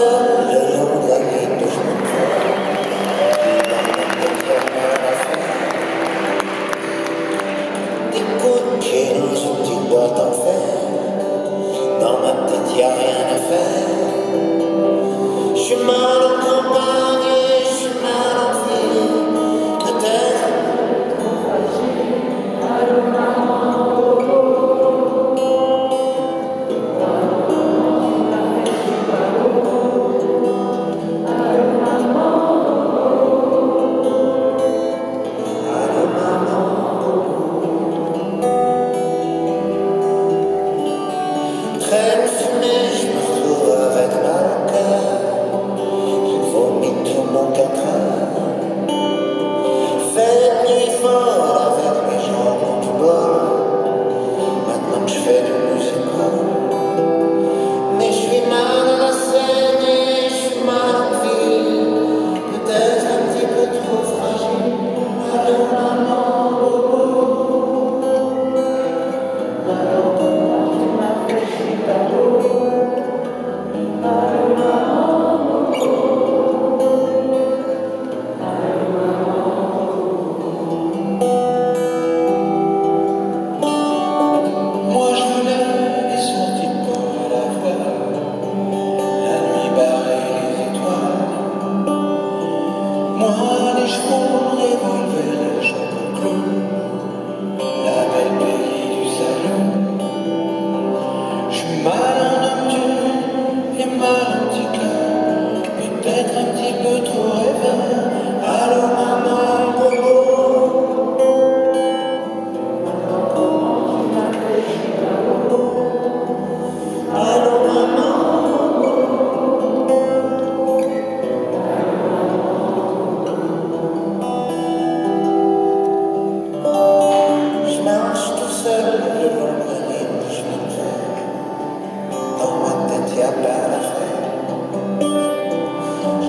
serve faithful. Moi, les chevaux, revolver, les chapeaux clos, la belle pays du salon. Je suis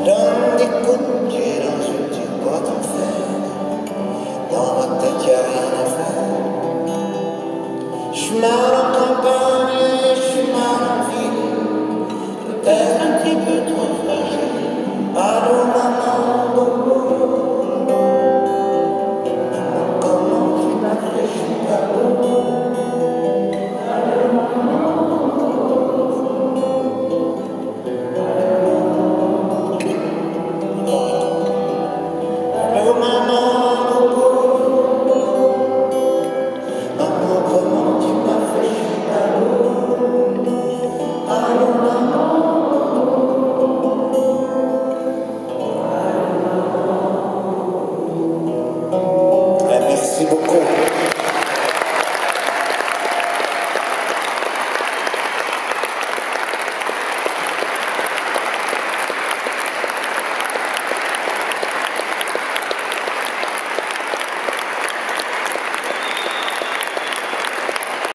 donne des coups de dans une petite boîte. Dans ma tête, y'a rien à faire. Campagne, j'suis mal un petit peu trop maman.